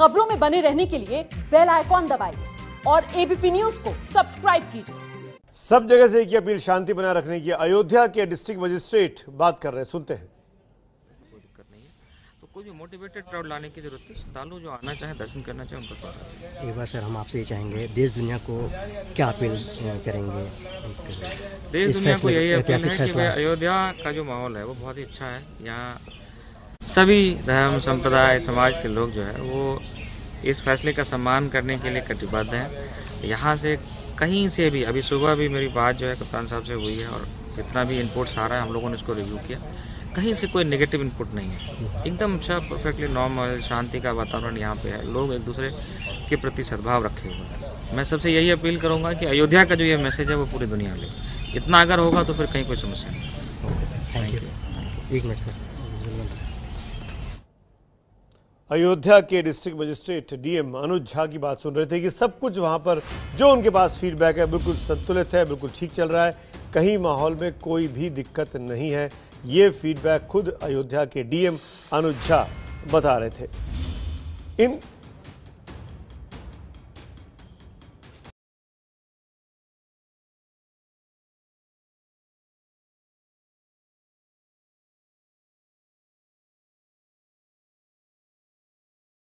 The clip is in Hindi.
खबरों में बने रहने के लिए बेल आइकॉन दबाइए और एबीपी न्यूज़ को सब्सक्राइब कीजिए। सब जगह से एक अपील शांति बनाए रखने की। अयोध्या के डिस्ट्रिक्ट मजिस्ट्रेट बात कर रहे हैं सुनते हैं। कोई दिक्कत नहीं है तो कोई भी मोटिवेटेड क्राउड लाने की ज़रूरत है श्रद्धालु जो आना चाहे दर्शन करना चाहे उनको स्वागत है एक बार सर हम आपसे ये चाहेंगे देश दुनिया को क्या अपील करेंगे? देश दुनिया को यही अपील है कि अयोध्या का जो माहौल है वो बहुत ही अच्छा है। यहाँ सभी धर्म संप्रदाय समाज के लोग जो है वो इस फैसले का सम्मान करने के लिए कटिबद्ध हैं। यहाँ से कहीं से भी अभी सुबह भी मेरी बात जो है कप्तान साहब से हुई है और जितना भी इनपुट्स आ रहा है हम लोगों ने इसको रिव्यू किया। कहीं से कोई नेगेटिव इनपुट नहीं है। एकदम सब परफेक्टली नॉर्मल शांति का वातावरण यहाँ पे है। लोग एक दूसरे के प्रति सद्भाव रखे हुए हैं। मैं सबसे यही अपील करूँगा कि अयोध्या का जो ये मैसेज है वो पूरी दुनिया ले। इतना अगर होगा तो फिर कहीं कोई समस्या नहीं। थैंक यू एक मिनट सर अयोध्या के district magistrate DM Anuj Jha की बात सुन रहे थे कि सब कुछ वहाँ पर जो उनके पास फीडबैक है, बिल्कुल संतुलित है, बिल्कुल ठीक चल रहा है। कहीं माहौल में कोई भी दिक्कत नहीं है। ये फीडबैक खुद अयोध्या के डीएम अनुज झा बता रहे थे। इन